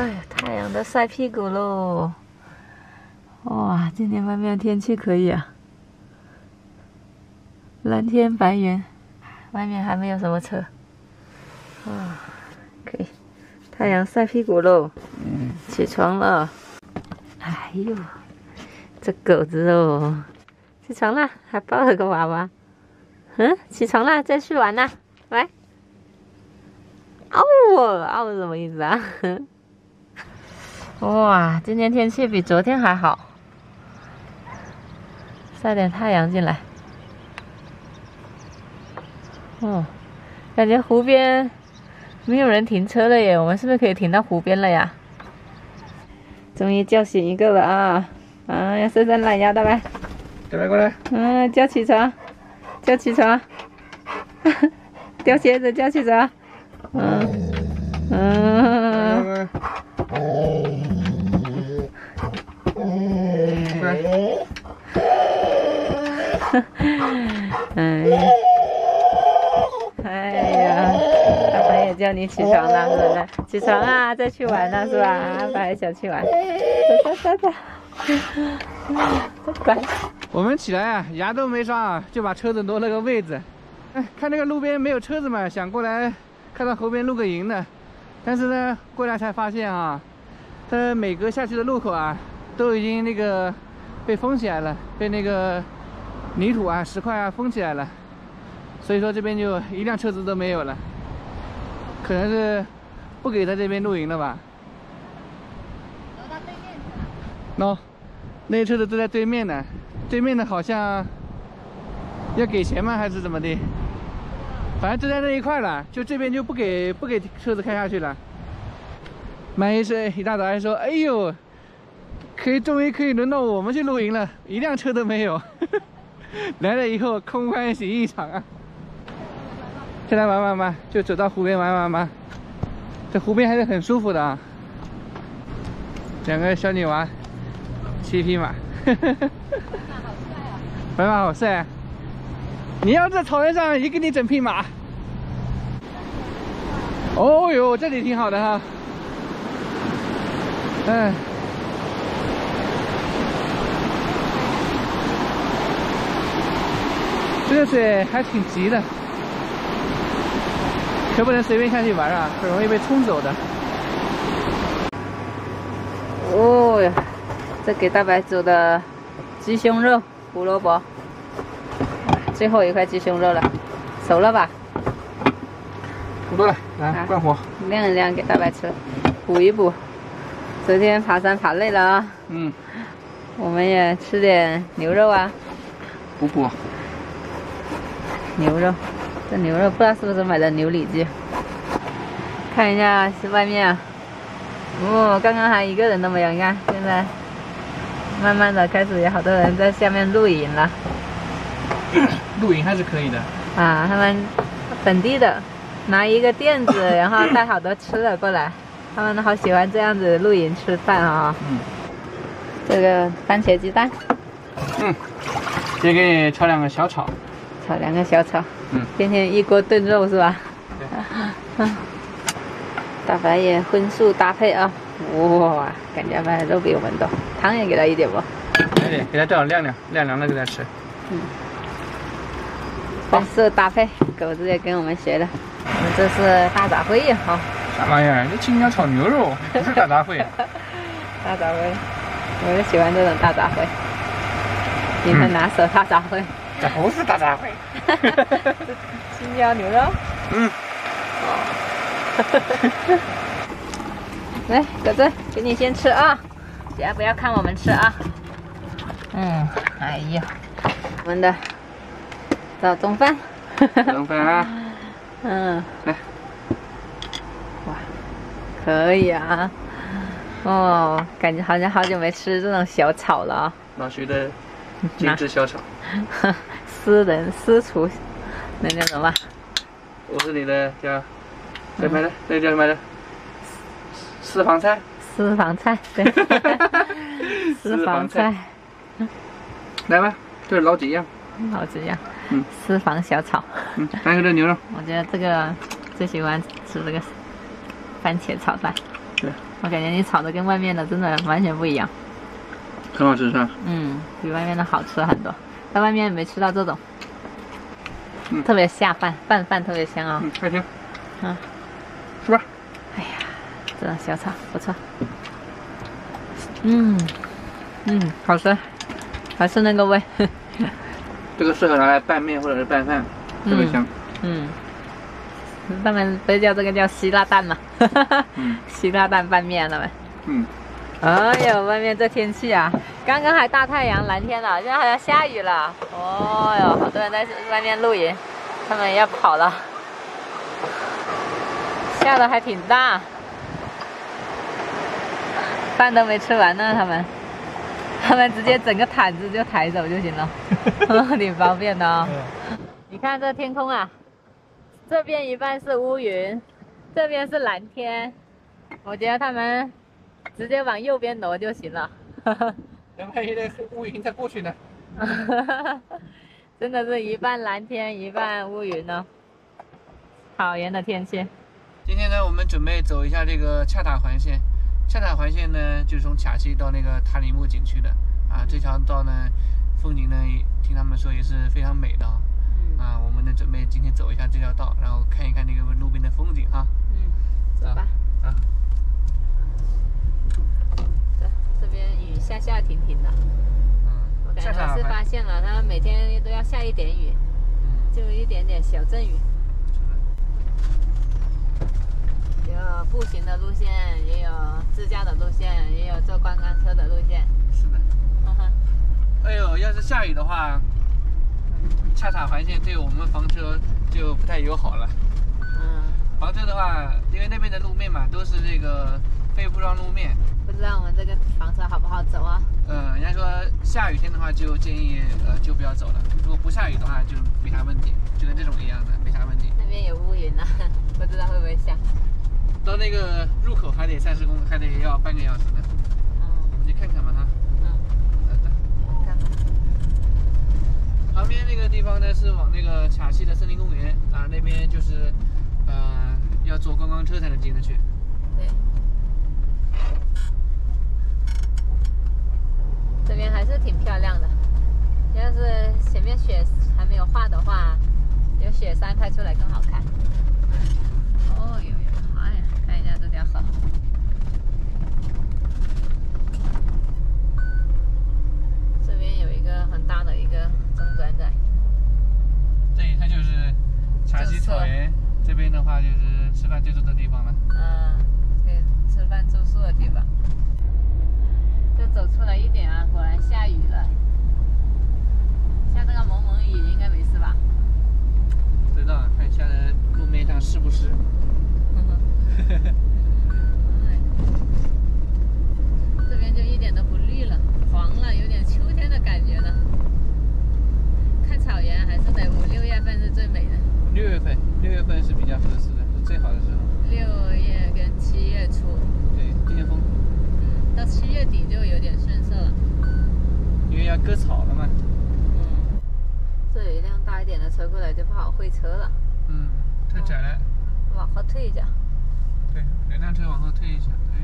哎呀，太阳都晒屁股喽！哇，今天外面天气可以啊，蓝天白云，外面还没有什么车。啊，可以，太阳晒屁股喽。嗯，起床了。哎呦，这狗子哦，起床啦，还抱了个娃娃。嗯，起床啦，再去玩啦，来。嗷哦，嗷什么意思啊？哇，今天天气比昨天还好，晒点太阳进来。哦，感觉湖边没有人停车了耶，我们是不是可以停到湖边了呀？终于叫醒一个了啊！啊，要伸伸懒腰的来，过来过来。嗯，叫起床，叫起床，叼鞋子，叫起床。嗯嗯，哎呀，爸爸也叫你起床了，是不是？起床啊，再去玩了是吧？阿凡也想去玩，走走走走，乖。我们起来啊，牙都没刷啊，就把车子挪了个位置。哎，看那个路边没有车子嘛，想过来。看到河边露个营的，但是呢，过来才发现啊，它每隔下去的路口啊，都已经那个被封起来了，被那个泥土啊、石块啊封起来了，所以说这边就一辆车子都没有了，可能是不给在这边露营了吧？走到对面。喏，那些车子都在对面呢，对面的好像要给钱吗？还是怎么的？反正就在那一块了，就这边就不给不给车子开下去了。满医生一大早还说：“哎呦，可以终于可以轮到我们去露营了，一辆车都没有。” 来了以后空欢喜一场啊！现在玩玩吧，就走到湖边玩玩吧。这湖边还是很舒服的啊。两个小女娃，骑匹马，白马好帅啊！白马好帅你要在草原上也给你整匹马。哦哟，这里挺好的哈。哎，这个水还挺急的，可不能随便下去玩啊，很容易被冲走的。哦呀，这给大白煮的鸡胸肉、胡萝卜。最后一块鸡胸肉了，熟了吧？不多了，来关火，晾一晾给大白吃，补一补。昨天爬山爬累了啊，嗯，我们也吃点牛肉啊，补补。牛肉，这牛肉不知道是不是买的牛里脊？看一下是外面啊，哦，刚刚还一个人都没有，你看现在慢慢的开始有好多人在下面露营了。露营还是可以的啊！他们本地的拿一个垫子，然后带好多吃的过来，他们好喜欢这样子露营吃饭啊！嗯，这个番茄鸡蛋，嗯，先给你炒两个小炒，炒两个小炒，嗯，天天一锅炖肉是吧？对，大白也荤素搭配啊！哇，感觉把肉比我们多，汤也给他一点不？来点，给他正好晾晾，晾凉了给他吃。嗯。荤素搭配，狗子也跟我们学的。我们这是大杂烩呀，哈。啥玩意儿？这青椒炒牛肉，不是大杂烩。大杂烩，我就喜欢这种大杂烩。你的拿手大杂烩。这不是大杂烩。青椒牛肉。嗯。来，狗子，给你先吃啊！先不要看我们吃啊。嗯，哎呀，我们的。早中饭，中饭啊，嗯，来，哇，可以啊，哦，感觉好像好久没吃这种小炒了啊。老徐的 精致小炒，私人私厨，那叫什么？我是你的叫叫什么的？那叫什么的？私房菜。私房菜，对，私房菜。来吧，就是老几样。老几样。嗯，私房小炒。嗯，还有这牛肉。我觉得这个最喜欢吃这个番茄炒蛋。对，我感觉你炒的跟外面的真的完全不一样。很好吃是吧？嗯，比外面的好吃很多。在外面没吃到这种，嗯特别下饭，拌饭特别香啊、嗯，还行，嗯，是吧？哎呀，这种小炒不错。嗯嗯，好吃，还是那个味。这个适合拿来拌面或者是拌饭，特别香。嗯，他们不是叫这个叫希腊蛋吗？嗯 希腊蛋拌面他们？嗯，哎呦，外面这天气啊，刚刚还大太阳、蓝天呢，现在好像下雨了。哦哟，好多人在外面露营，他们要跑了，下的还挺大，饭都没吃完呢，他们，他们直接整个毯子就抬走就行了，挺方便的哦。你看这天空啊，这边一半是乌云，这边是蓝天，我觉得他们直接往右边挪就行了。万一那乌云再过去呢？真的是一半蓝天一半乌云呢，讨厌的天气。今天呢，我们准备走一下这个恰塔环线。恰塔环线呢，就是从卡西到那个塔里木景区的啊。这条道呢，风景呢，听他们说也是非常美的啊。嗯啊，我们呢准备今天走一下这条道，然后看一看那个路边的风景哈。嗯，走吧。啊，这这边雨下下停停的，我嗯，我感觉是发，现了，它每天都要下一点雨，嗯，就一点点小阵雨。有步行的路线，也有自驾的路线，也有坐观光车的路线。是的。哈哈，哎呦，要是下雨的话，恰塔环线对我们房车就不太友好了。嗯，房车的话，因为那边的路面嘛，都是这个非铺装路面，不知道我们这个房车好不好走啊？呃，人家说下雨天的话就建议呃就不要走了，如果不下雨的话就没啥问题，就跟这种一样的，没啥问题。那边有乌云呢、不知道会不会下。到那个入口还得三十公，还得要半个小时呢，嗯我们去看看吧哈。嗯，好的。看吧。旁边那个地方呢是往那个卡西的森林公园啊，那边就是呃要坐观光车才能进得去。对。这边还是挺漂亮的，要是前面雪还没有化的话，有雪山拍出来更好看。哦呦呦，哎呀，看一下这条河。这边有一个很大的一个中转站，对，它就是卡西草原这边的话，就是吃饭最多的地方了。嗯，可以吃饭住宿的地方。就走出来一点啊，果然下雨了。下这个蒙蒙雨应该没事吧？不知道看下的路面上湿不湿？哎这边就一点都不绿了，黄了，有点秋天的感觉了。看草原还是得五六月份是最美的，六月份，六月份是比较合适的，是最好的时候。六月跟七月初，对，巅峰，嗯，到七月底就有点顺色了。因为要割草了嘛。嗯，这有一辆大一点的车过来就不好会车了，嗯，太窄了。往后退一下，对，两辆车往后退一下。哎，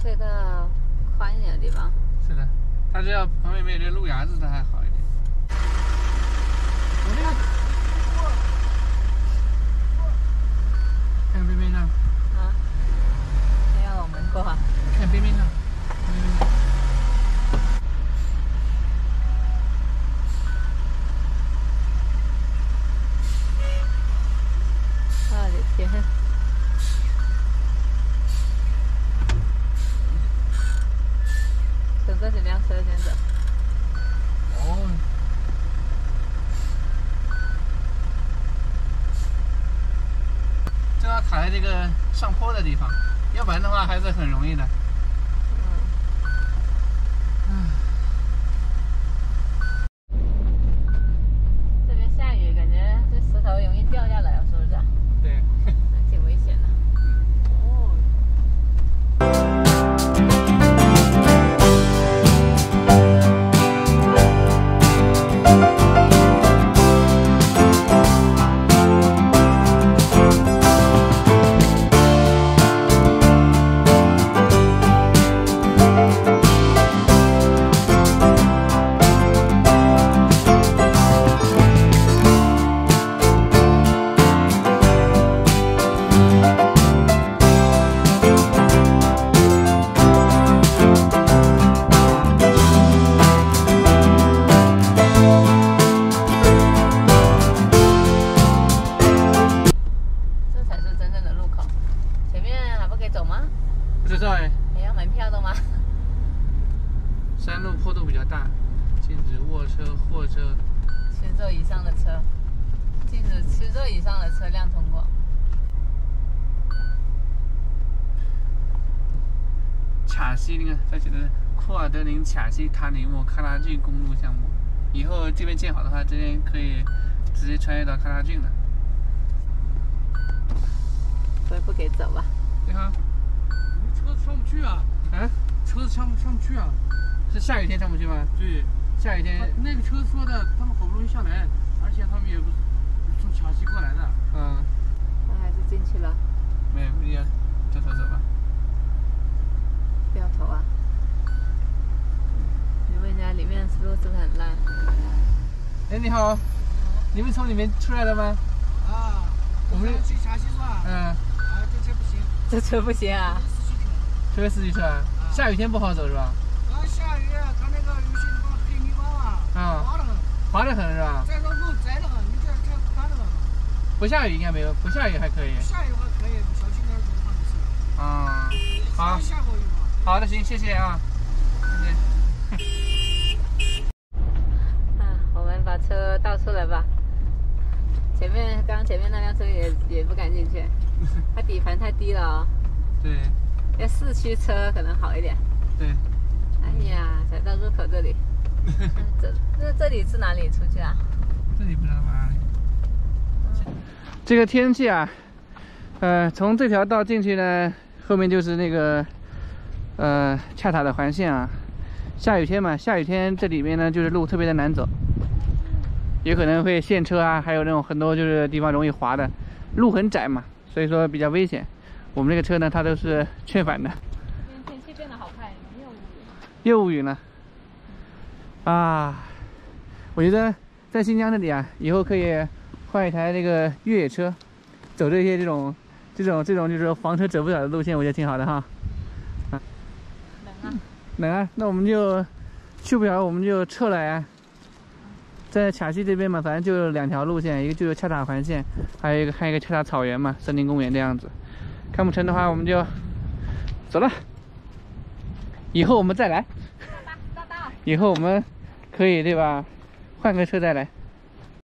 退到宽一点的地方。是的，它只要旁边没有这路牙子，它还好一点。我那个，看边边上，啊，没有我们过啊。看边边上。嗯我的天！等这几辆车先走。哦。正好卡在这个上坡的地方，要不然的话还是很容易的。以上的车辆通过。卡西那个，他写的库尔德宁卡西塔尼木喀拉峻公路项目，以后这边建好的话，这边可以直接穿越到喀拉峻了。不给走吧？你好。车子上不去啊！啊，车子上上不去啊！是下雨天上不去吗？对，下雨天。那个车说的，他们好不容易下来，而且他们也不从桥西过来的。嗯，那还是进去了，没有，你要掉头走吧。掉头啊！你问一下里面是不是很烂？哎，你好，你们从里面出来的吗？啊，我们去桥西是吧？嗯，啊，这车不行，这车不行啊！四驱车。特别四驱车啊，下雨天不好走是吧？啊，下雨，它那个有些地方黑泥巴啊，啊滑得很。滑得很是吧？再说路窄得很，你这这宽得很。不下雨应该没有，不下雨还可以。下雨还可以，小心点走上没事。啊，好，下过雨嘛。好的，行，谢谢啊，谢谢。啊，我们把车倒出来吧。前面刚刚前面那辆车也也不敢进去，它底盘太低了哦。对要四驱车可能好一点。对，哎呀，才到入口这里。嗯 这那这里是哪里出去啊？这里不知道哪里。这个天气啊，呃，从这条道进去呢，后面就是那个呃恰塔的环线啊。下雨天嘛，下雨天这里面呢就是路特别的难走，有可能会陷车啊，还有那种很多就是地方容易滑的，路很窄嘛，所以说比较危险。我们这个车呢，它都是劝返的。今天天气变得好快，没有雾。又无云了啊！我觉得在新疆这里啊，以后可以换一台这个越野车，走这些这种这种这种就是房车走不了的路线，我觉得挺好的哈。冷啊！冷啊，那我们就去不了，我们就撤了呀。在卡西这边嘛，反正就两条路线，一个就是恰塔环线，还有一个还有一个恰塔草原嘛，森林公园这样子。看不成的话，我们就走了。以后我们再来。以后我们可以对吧？换个车再来。